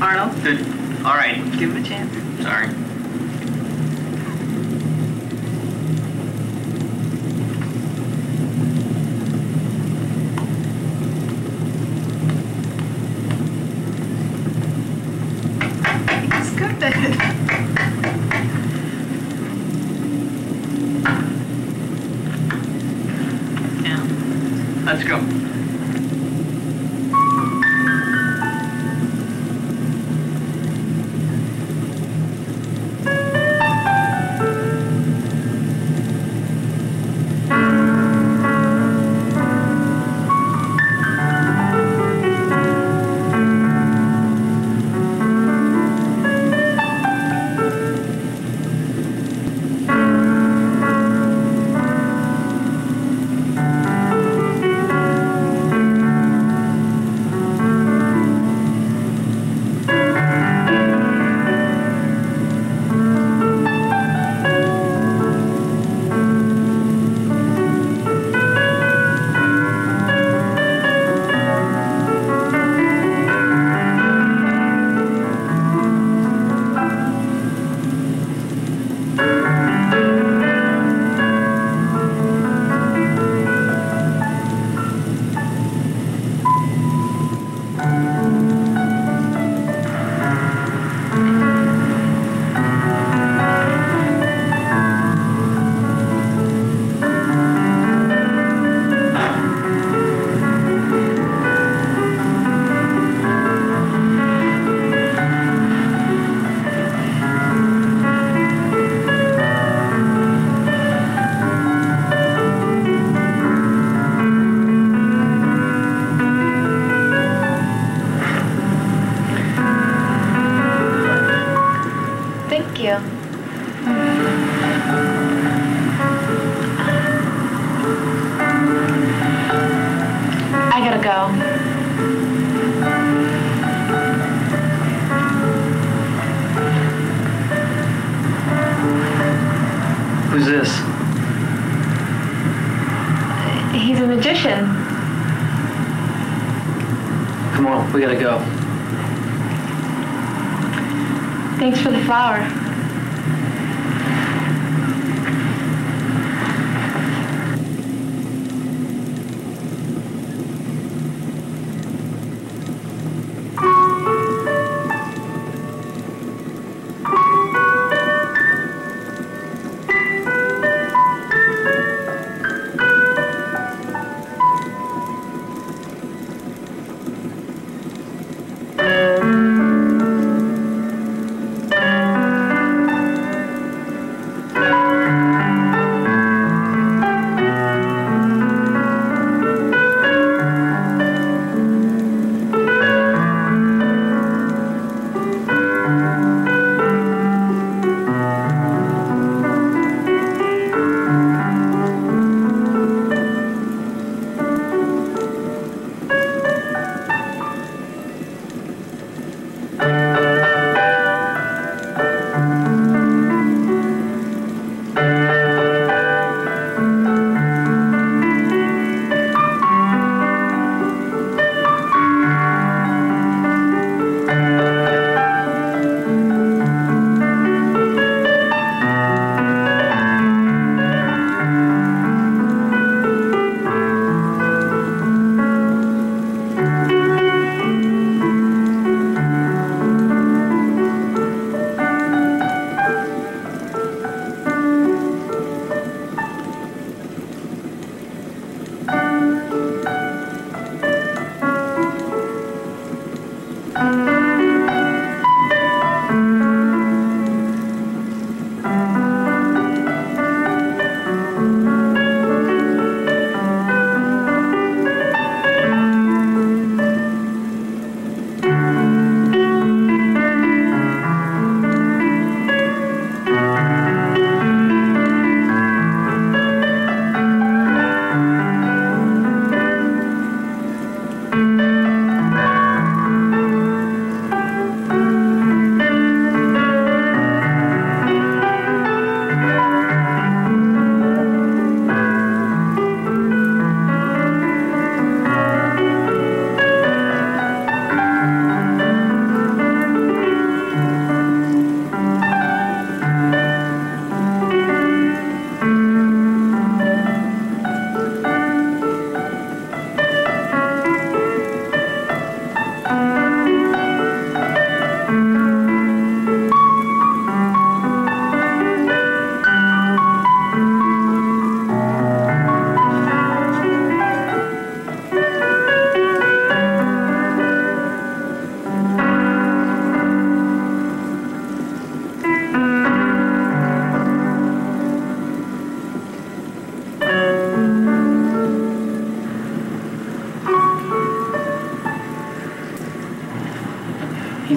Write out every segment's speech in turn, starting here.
Arnold, Good. all right, give him a chance. sorry. Magician. Come on, we gotta go. Thanks for the flower.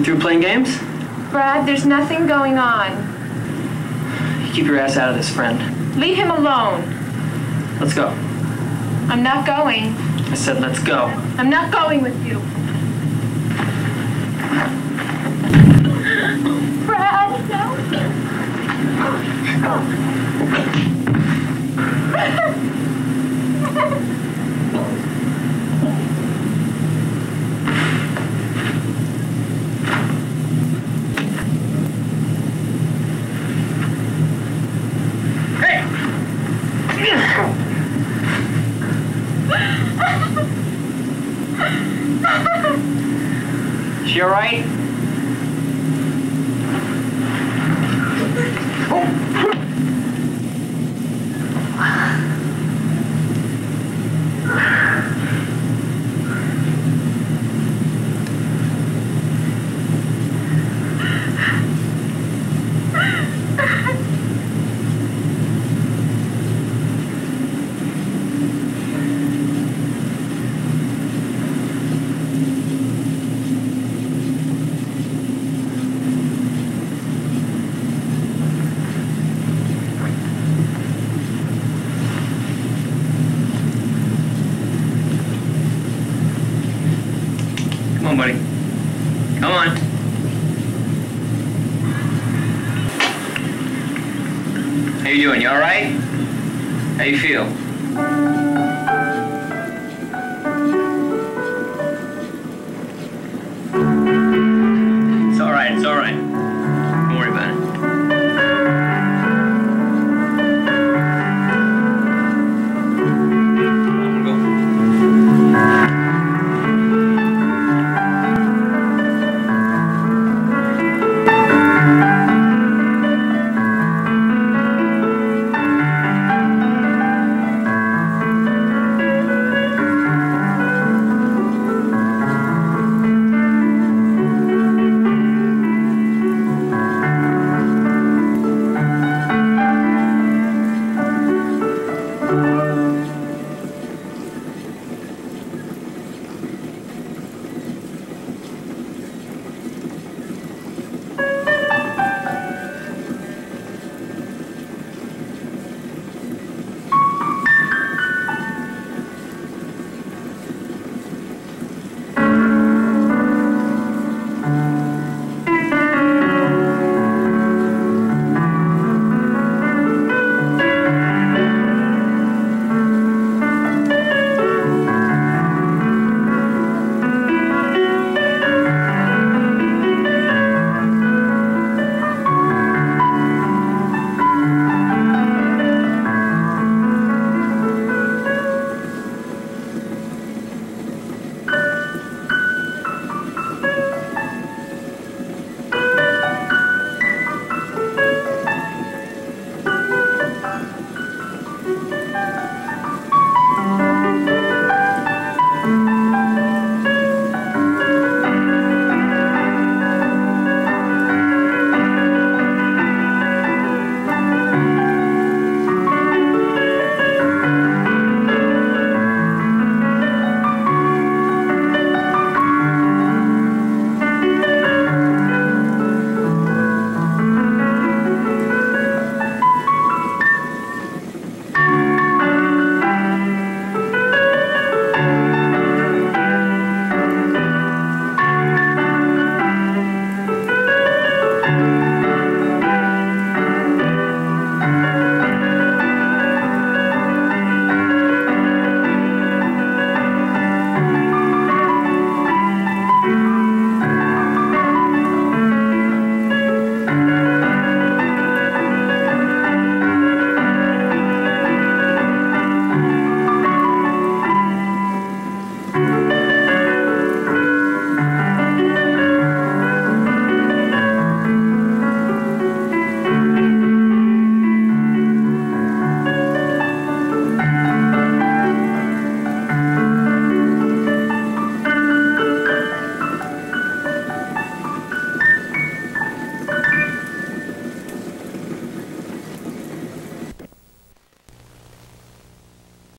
You through playing games? Brad, there's nothing going on. You keep your ass out of this, friend. Leave him alone. Let's go. I'm not going. I said let's go. I'm not going with you. Brad, no. Hey! She all right? Come on, buddy. Come on. How you doing? You all right? How you feel?